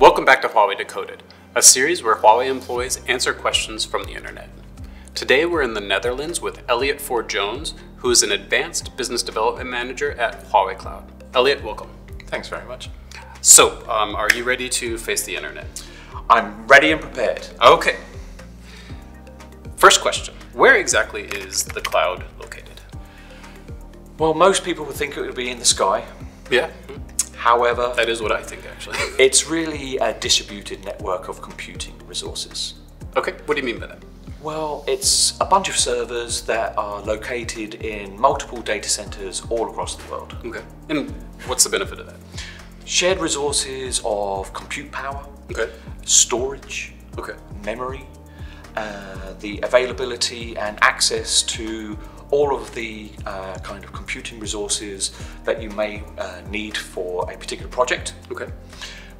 Welcome back to Huawei Decoded, a series where Huawei employees answer questions from the internet. Today we're in the Netherlands with Elliot Ford Jones, who is an advanced business development manager at Huawei Cloud. Elliot, welcome. Thanks very much. So, um, are you ready to face the internet? I'm ready and prepared. Okay. First question Where exactly is the cloud located? Well, most people would think it would be in the sky. Yeah, However, that is what I think actually. it's really a distributed network of computing resources. okay, what do you mean by that? Well, it's a bunch of servers that are located in multiple data centers all across the world. Okay. And what's the benefit of that? Shared resources of compute power, Okay. storage, Okay. memory, uh, the availability and access to all of the uh, kind of computing resources that you may uh, need for a particular project, Okay.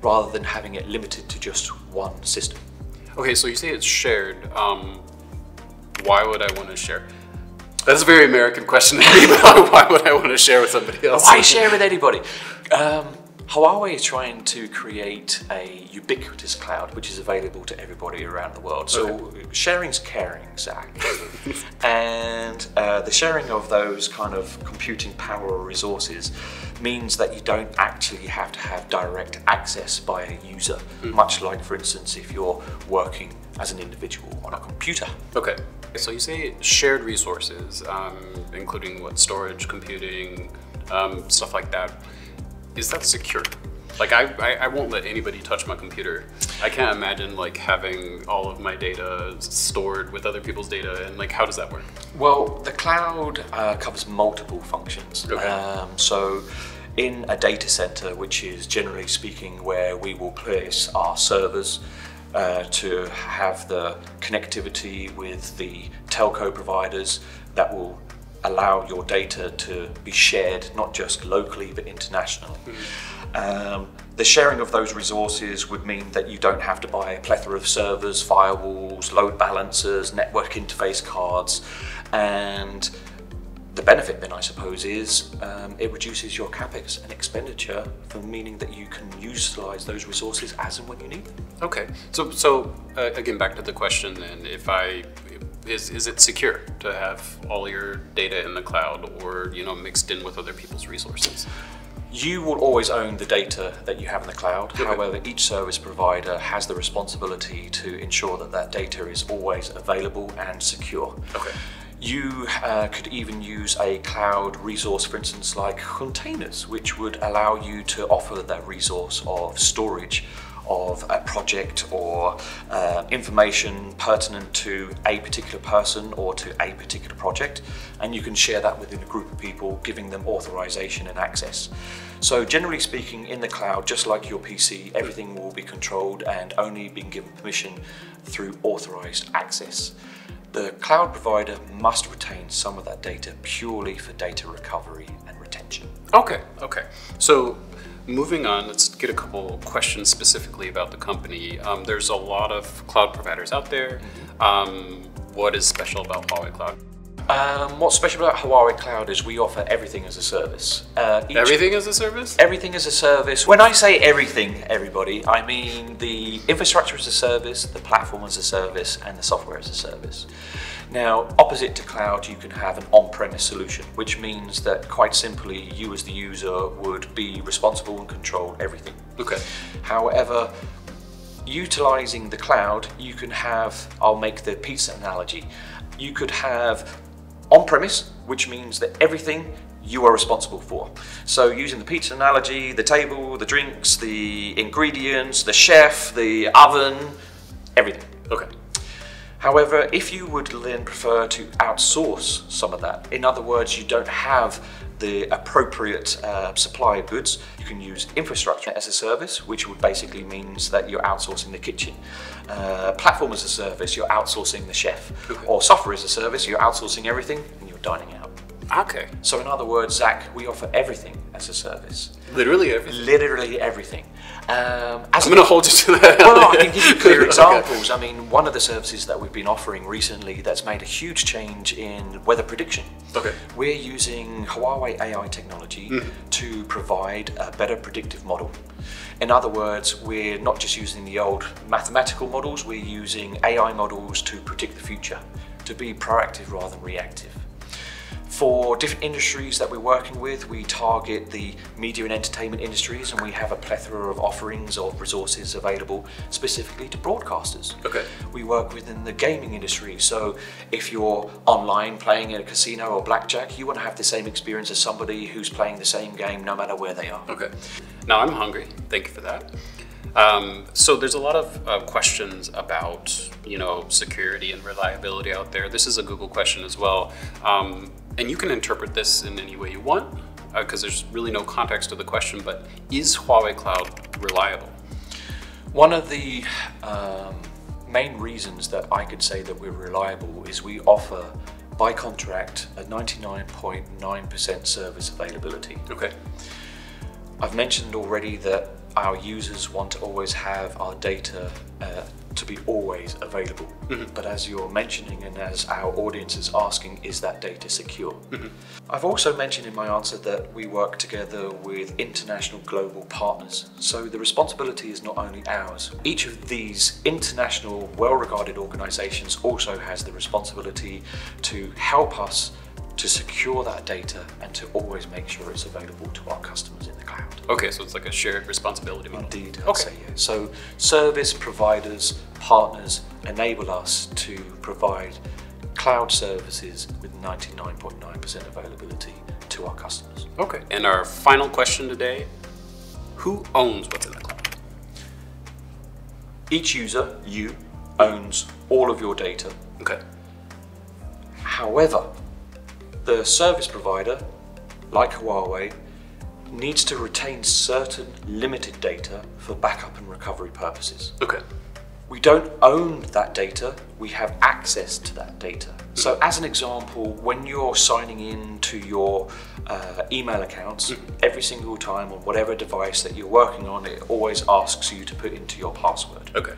rather than having it limited to just one system. Okay, so you say it's shared. Um, why would I want to share? That's a very American question to me, why would I want to share with somebody else? Why share with anybody? Um, Huawei is trying to create a ubiquitous cloud which is available to everybody around the world. So sharing's caring, Zach. and uh, the sharing of those kind of computing power or resources means that you don't actually have to have direct access by a user, much like, for instance, if you're working as an individual on a computer. Okay, so you say shared resources, um, including what storage, computing, um, stuff like that. Is that secure? Like I, I, I won't let anybody touch my computer. I can't imagine like having all of my data stored with other people's data, and like how does that work? Well, the cloud uh, covers multiple functions. Okay. Um, so, in a data center, which is generally speaking where we will place our servers uh, to have the connectivity with the telco providers that will allow your data to be shared not just locally but internationally. Um, the sharing of those resources would mean that you don't have to buy a plethora of servers, firewalls, load balancers, network interface cards, and the benefit then, I suppose, is um, it reduces your capex and expenditure, for meaning that you can utilize those resources as and when you need them. Okay, so so uh, again, back to the question then: if I is is it secure to have all your data in the cloud, or you know mixed in with other people's resources? You will always own the data that you have in the cloud. However, each service provider has the responsibility to ensure that that data is always available and secure. Okay. You uh, could even use a cloud resource, for instance, like containers, which would allow you to offer that resource of storage of a project or uh, information pertinent to a particular person or to a particular project, and you can share that within a group of people, giving them authorization and access. So, generally speaking, in the cloud, just like your PC, everything will be controlled and only being given permission through authorized access. The cloud provider must retain some of that data purely for data recovery and retention. Okay, okay. So moving on, let's get a couple questions specifically about the company. Um, there's a lot of cloud providers out there. Um, what is special about Huawei Cloud? Um, what's special about Huawei Cloud is we offer everything as a service. Uh, Everything as a service? Everything as a service. When I say everything, everybody, I mean the infrastructure as a service, the platform as a service, and the software as a service. Now, opposite to cloud, you can have an on premise solution, which means that quite simply, you as the user would be responsible and control everything. Okay. However, utilizing the cloud, you can have, I'll make the pizza analogy, you could have on premise, which means that everything you are responsible for. So, using the pizza analogy, the table, the drinks, the ingredients, the chef, the oven, everything. Okay. However, if you would then prefer to outsource some of that, in other words, you don't have the appropriate uh, supply of goods, you can use infrastructure as a service, which would basically means that you're outsourcing the kitchen. Uh, platform as a service, you're outsourcing the chef. Or software as a service, you're outsourcing everything and you're dining out. Okay. So, in other words, Zach, we offer everything as a service. Literally everything. Literally everything. Um, as I'm going to hold you to that. well, I can give you clear Okay. examples. I mean, one of the services that we've been offering recently that's made a huge change in weather prediction. Okay. We're using Huawei AI technology to provide a better predictive model. In other words, we're not just using the old mathematical models, we're using AI models to predict the future, to be proactive rather than reactive. For different industries that we're working with, we target the media and entertainment industries, and we have a plethora of offerings of resources available specifically to broadcasters. Okay. We work within the gaming industry, so if you're online playing in a casino or blackjack, you want to have the same experience as somebody who's playing the same game no matter where they are. Okay. Now I'm hungry. Thank you for that. Um, so there's a lot of uh, questions about you know security and reliability out there. This is a Google question as well, um, and you can interpret this in any way you want because there's really no context to the question. But is Huawei Cloud reliable? One of the um, main reasons that I could say that we're reliable is we offer, by contract, a 99.9% service availability. Okay. I've mentioned already that our users want to always have our data uh, to be always available. Mm-hmm. But as you're mentioning, and as our audience is asking, is that data secure? Mm-hmm. I've also mentioned in my answer that we work together with international global partners. So the responsibility is not only ours. Each of these international, well regarded organizations also has the responsibility to help us to secure that data and to always make sure it's available to our customers in the cloud. Okay, so it's like a shared responsibility model. Indeed, I'd Okay. say yeah. So service providers, partners enable us to provide cloud services with 99.9% availability to our customers. Okay. And our final question today: Who owns what's in the cloud? Each user, you, owns all of your data. Okay. However, the service provider, like Huawei, needs to retain certain limited data for backup and recovery purposes. Okay. We don't own that data, we have access to that data. So, as an example, when you're signing in to your uh, email accounts, every single time on whatever device that you're working on, it always asks you to put into your password. Okay.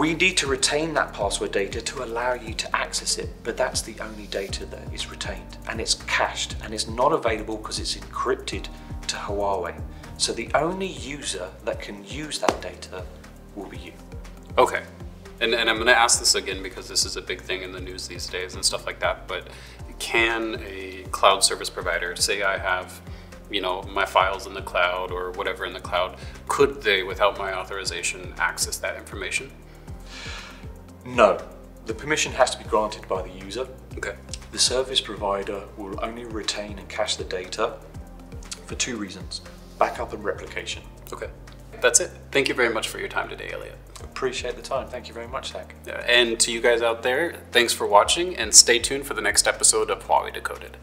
We need to retain that password data to allow you to access it, but that's the only data that is retained and it's cached and it's not available because it's encrypted to Huawei. So, the only user that can use that data will be you. Okay. And, and I'm going to ask this again because this is a big thing in the news these days and stuff like that. But can a cloud service provider, say I have, you know, my files in the cloud or whatever in the cloud, could they, without my authorization, access that information? No, the permission has to be granted by the user. Okay. The service provider will only retain and cache the data for two reasons backup and replication. Okay. That's it. Thank you very much for your time today, Elliot. Appreciate the time. Thank you very much, Zach. And to you guys out there, thanks for watching and stay tuned for the next episode of Huawei Decoded.